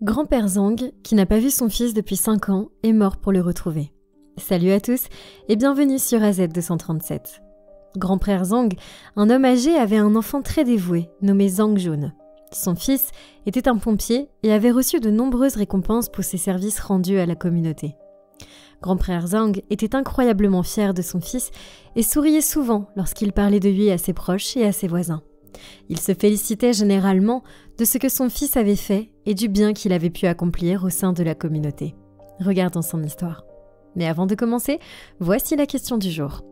Grand-père Zhang, qui n'a pas vu son fils depuis 5 ans, est mort pour le retrouver. Salut à tous et bienvenue sur AZ237. Grand-père Zhang, un homme âgé, avait un enfant très dévoué, nommé Zhang Jun. Son fils était un pompier et avait reçu de nombreuses récompenses pour ses services rendus à la communauté. Grand-père Zhang était incroyablement fier de son fils et souriait souvent lorsqu'il parlait de lui à ses proches et à ses voisins. Il se félicitait généralement de ce que son fils avait fait et du bien qu'il avait pu accomplir au sein de la communauté. Regardons son histoire. Mais avant de commencer, voici la question du jour.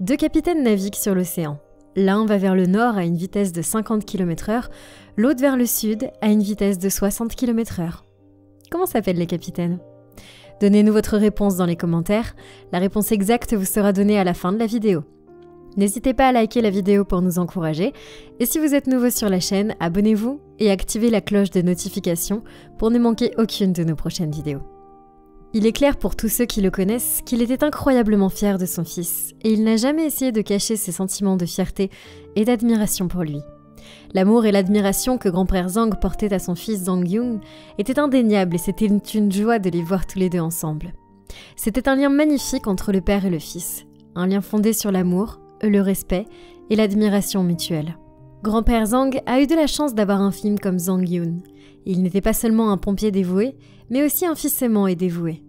Deux capitaines naviguent sur l'océan. L'un va vers le nord à une vitesse de 50 km/h, l'autre vers le sud à une vitesse de 60 km/h. Comment s'appellent les capitaines? Donnez-nous votre réponse dans les commentaires. La réponse exacte vous sera donnée à la fin de la vidéo. N'hésitez pas à liker la vidéo pour nous encourager. Et si vous êtes nouveau sur la chaîne, abonnez-vous et activez la cloche de notification pour ne manquer aucune de nos prochaines vidéos. Il est clair pour tous ceux qui le connaissent qu'il était incroyablement fier de son fils, et il n'a jamais essayé de cacher ses sentiments de fierté et d'admiration pour lui. L'amour et l'admiration que grand-père Zhang portait à son fils Zhang Yung étaient indéniables et c'était une joie de les voir tous les deux ensemble. C'était un lien magnifique entre le père et le fils, un lien fondé sur l'amour, le respect et l'admiration mutuelle. Grand-père Zhang a eu de la chance d'avoir un film comme Zhang Yun. Il n'était pas seulement un pompier dévoué, mais aussi un fils aimant et dévoué.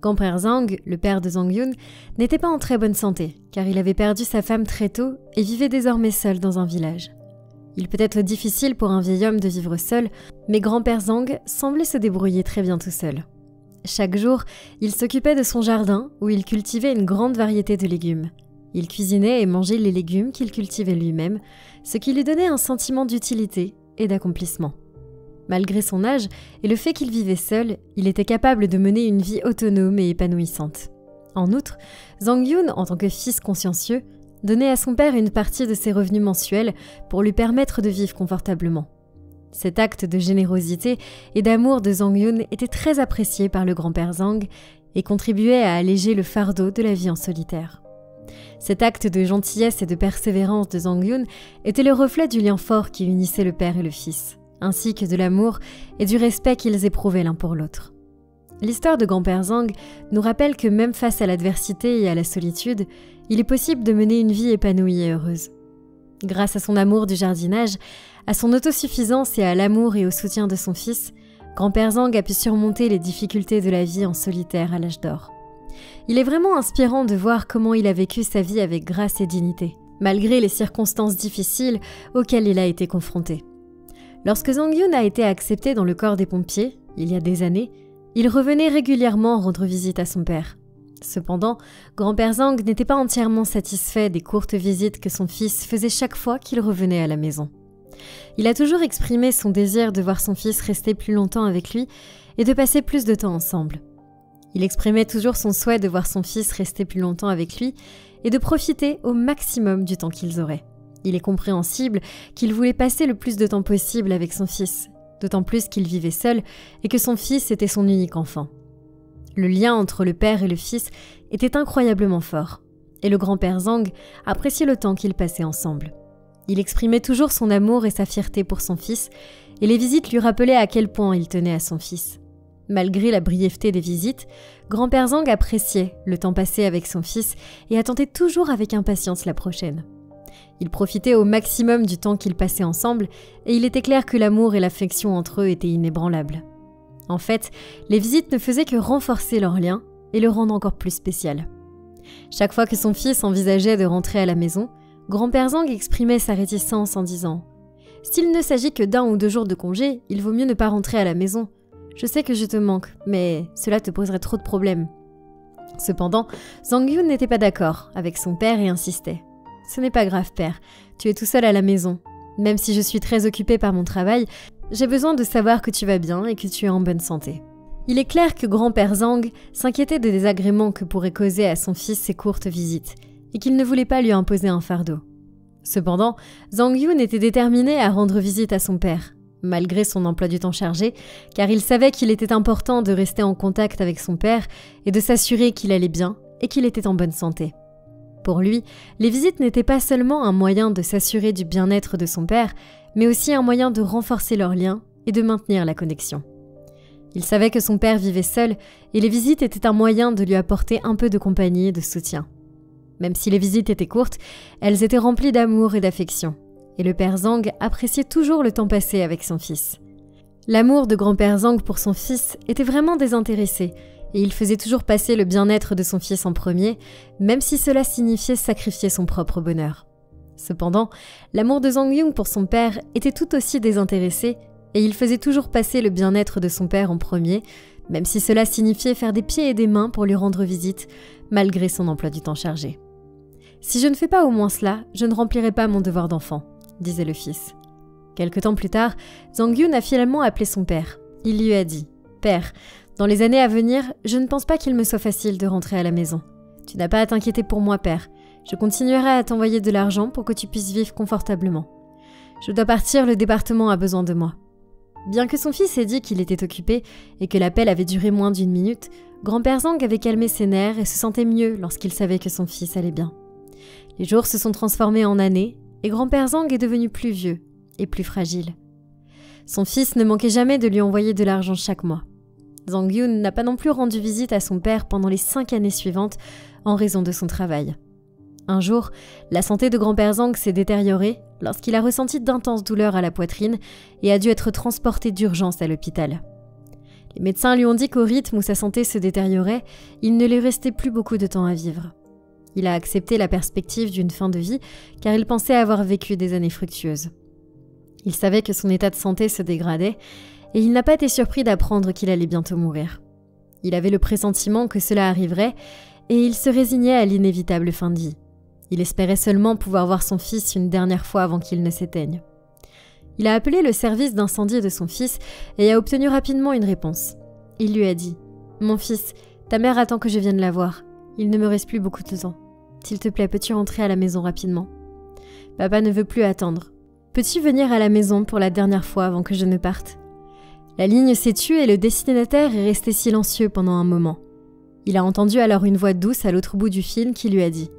Grand-père Zhang, le père de Zhang Yun, n'était pas en très bonne santé, car il avait perdu sa femme très tôt et vivait désormais seul dans un village. Il peut être difficile pour un vieil homme de vivre seul, mais grand-père Zhang semblait se débrouiller très bien tout seul. Chaque jour, il s'occupait de son jardin où il cultivait une grande variété de légumes. Il cuisinait et mangeait les légumes qu'il cultivait lui-même, ce qui lui donnait un sentiment d'utilité et d'accomplissement. Malgré son âge et le fait qu'il vivait seul, il était capable de mener une vie autonome et épanouissante. En outre, Zhang Yun, en tant que fils consciencieux, donnait à son père une partie de ses revenus mensuels pour lui permettre de vivre confortablement. Cet acte de générosité et d'amour de Zhang Yun était très apprécié par le grand-père Zhang et contribuait à alléger le fardeau de la vie en solitaire. Cet acte de gentillesse et de persévérance de Zhang Yun était le reflet du lien fort qui unissait le père et le fils, ainsi que de l'amour et du respect qu'ils éprouvaient l'un pour l'autre. L'histoire de grand-père Zhang nous rappelle que même face à l'adversité et à la solitude, il est possible de mener une vie épanouie et heureuse. Grâce à son amour du jardinage, à son autosuffisance et à l'amour et au soutien de son fils, grand-père Zhang a pu surmonter les difficultés de la vie en solitaire à l'âge d'or. Il est vraiment inspirant de voir comment il a vécu sa vie avec grâce et dignité, malgré les circonstances difficiles auxquelles il a été confronté. Lorsque Zhang Yun a été accepté dans le corps des pompiers, il y a des années, il revenait régulièrement rendre visite à son père. Cependant, grand-père Zhang n'était pas entièrement satisfait des courtes visites que son fils faisait chaque fois qu'il revenait à la maison. Il a toujours exprimé son désir de voir son fils rester plus longtemps avec lui et de passer plus de temps ensemble. Il exprimait toujours son souhait de voir son fils rester plus longtemps avec lui et de profiter au maximum du temps qu'ils auraient. Il est compréhensible qu'il voulait passer le plus de temps possible avec son fils, d'autant plus qu'il vivait seul et que son fils était son unique enfant. Le lien entre le père et le fils était incroyablement fort, et le grand-père Zhang appréciait le temps qu'ils passaient ensemble. Il exprimait toujours son amour et sa fierté pour son fils, et les visites lui rappelaient à quel point il tenait à son fils. Malgré la brièveté des visites, grand-père Zhang appréciait le temps passé avec son fils et attendait toujours avec impatience la prochaine. Il profitait au maximum du temps qu'ils passaient ensemble et il était clair que l'amour et l'affection entre eux étaient inébranlables. En fait, les visites ne faisaient que renforcer leur lien et le rendre encore plus spécial. Chaque fois que son fils envisageait de rentrer à la maison, grand-père Zhang exprimait sa réticence en disant S'il ne s'agit que d'un ou deux jours de congé, il vaut mieux ne pas rentrer à la maison. Je sais que je te manque, mais cela te poserait trop de problèmes. Cependant, Zhang Yun n'était pas d'accord avec son père et insistait. Ce n'est pas grave, père, tu es tout seul à la maison. Même si je suis très occupée par mon travail, j'ai besoin de savoir que tu vas bien et que tu es en bonne santé. Il est clair que grand-père Zhang s'inquiétait des désagréments que pourraient causer à son fils ces courtes visites, et qu'il ne voulait pas lui imposer un fardeau. Cependant, Zhang Yun était déterminé à rendre visite à son père, malgré son emploi du temps chargé, car il savait qu'il était important de rester en contact avec son père et de s'assurer qu'il allait bien et qu'il était en bonne santé. Pour lui, les visites n'étaient pas seulement un moyen de s'assurer du bien-être de son père, mais aussi un moyen de renforcer leur lien et de maintenir la connexion. Il savait que son père vivait seul et les visites étaient un moyen de lui apporter un peu de compagnie et de soutien. Même si les visites étaient courtes, elles étaient remplies d'amour et d'affection, et le père Zhang appréciait toujours le temps passé avec son fils. L'amour de grand-père Zhang pour son fils était vraiment désintéressé, et il faisait toujours passer le bien-être de son fils en premier, même si cela signifiait sacrifier son propre bonheur. Cependant, l'amour de Zhang Yung pour son père était tout aussi désintéressé, et il faisait toujours passer le bien-être de son père en premier, même si cela signifiait faire des pieds et des mains pour lui rendre visite, malgré son emploi du temps chargé. Si je ne fais pas au moins cela, je ne remplirai pas mon devoir d'enfant, disait le fils. Quelque temps plus tard, Zhang Yun a finalement appelé son père. Il lui a dit Père, dans les années à venir, je ne pense pas qu'il me soit facile de rentrer à la maison. Tu n'as pas à t'inquiéter pour moi, père. Je continuerai à t'envoyer de l'argent pour que tu puisses vivre confortablement. Je dois partir, le département a besoin de moi. Bien que son fils ait dit qu'il était occupé et que l'appel avait duré moins d'une minute, grand-père Zhang avait calmé ses nerfs et se sentait mieux lorsqu'il savait que son fils allait bien. Les jours se sont transformés en années et grand-père Zhang est devenu plus vieux et plus fragile. Son fils ne manquait jamais de lui envoyer de l'argent chaque mois. Zhang Yun n'a pas non plus rendu visite à son père pendant les cinq années suivantes en raison de son travail. Un jour, la santé de grand-père Zhang s'est détériorée lorsqu'il a ressenti d'intenses douleurs à la poitrine et a dû être transporté d'urgence à l'hôpital. Les médecins lui ont dit qu'au rythme où sa santé se détériorait, il ne lui restait plus beaucoup de temps à vivre. Il a accepté la perspective d'une fin de vie car il pensait avoir vécu des années fructueuses. Il savait que son état de santé se dégradait et il n'a pas été surpris d'apprendre qu'il allait bientôt mourir. Il avait le pressentiment que cela arriverait et il se résignait à l'inévitable fin de vie. Il espérait seulement pouvoir voir son fils une dernière fois avant qu'il ne s'éteigne. Il a appelé le service d'incendie de son fils et a obtenu rapidement une réponse. Il lui a dit Mon fils, ta mère attend que je vienne la voir. Il ne me reste plus beaucoup de temps. S'il te plaît, peux-tu rentrer à la maison rapidement? Papa ne veut plus attendre. Peux-tu venir à la maison pour la dernière fois avant que je ne parte? La ligne s'est tue et le destinataire est resté silencieux pendant un moment. Il a entendu alors une voix douce à l'autre bout du fil qui lui a dit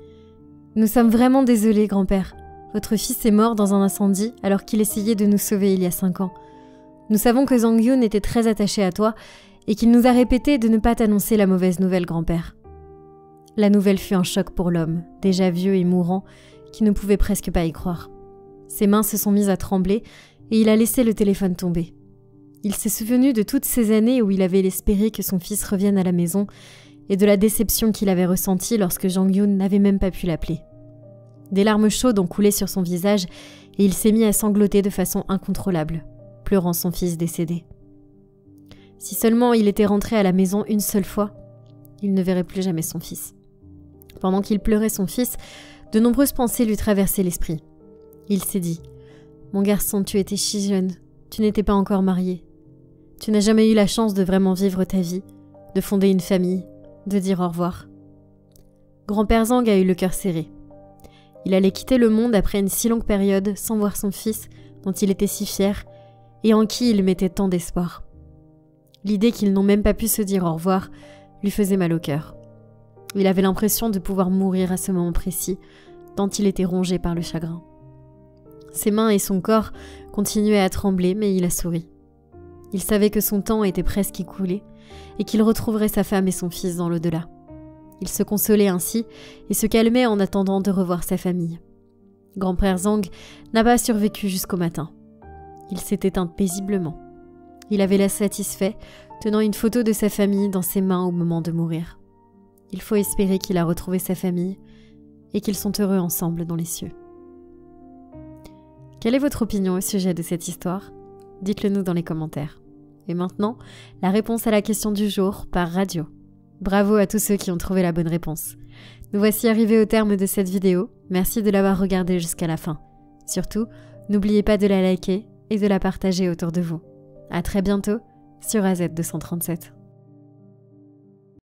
nous sommes vraiment désolés, grand-père. Votre fils est mort dans un incendie alors qu'il essayait de nous sauver il y a cinq ans. Nous savons que Zhang Yun était très attaché à toi et qu'il nous a répété de ne pas t'annoncer la mauvaise nouvelle, grand-père. La nouvelle fut un choc pour l'homme, déjà vieux et mourant, qui ne pouvait presque pas y croire. Ses mains se sont mises à trembler et il a laissé le téléphone tomber. Il s'est souvenu de toutes ces années où il avait espéré que son fils revienne à la maison et de la déception qu'il avait ressentie lorsque Jang Yoon n'avait même pas pu l'appeler. Des larmes chaudes ont coulé sur son visage et il s'est mis à sangloter de façon incontrôlable, pleurant son fils décédé. Si seulement il était rentré à la maison une seule fois, il ne verrait plus jamais son fils. Pendant qu'il pleurait son fils, de nombreuses pensées lui traversaient l'esprit. Il s'est dit Mon garçon, tu étais si jeune, tu n'étais pas encore marié. Tu n'as jamais eu la chance de vraiment vivre ta vie, de fonder une famille, de dire au revoir. Grand-père Zhang a eu le cœur serré. Il allait quitter le monde après une si longue période sans voir son fils, dont il était si fier, et en qui il mettait tant d'espoir. L'idée qu'ils n'ont même pas pu se dire au revoir lui faisait mal au cœur. Il avait l'impression de pouvoir mourir à ce moment précis, tant il était rongé par le chagrin. Ses mains et son corps continuaient à trembler, mais il a souri. Il savait que son temps était presque écoulé, et qu'il retrouverait sa femme et son fils dans l'au-delà. Il se consolait ainsi et se calmait en attendant de revoir sa famille. Grand-père Zhang n'a pas survécu jusqu'au matin. Il s'est éteint paisiblement. Il avait l'air satisfait, tenant une photo de sa famille dans ses mains au moment de mourir. Il faut espérer qu'il a retrouvé sa famille et qu'ils sont heureux ensemble dans les cieux. Quelle est votre opinion au sujet de cette histoire? Dites-le nous dans les commentaires. Et maintenant, la réponse à la question du jour par radio. Bravo à tous ceux qui ont trouvé la bonne réponse. Nous voici arrivés au terme de cette vidéo. Merci de l'avoir regardée jusqu'à la fin. Surtout, n'oubliez pas de la liker et de la partager autour de vous. À très bientôt sur AZ237.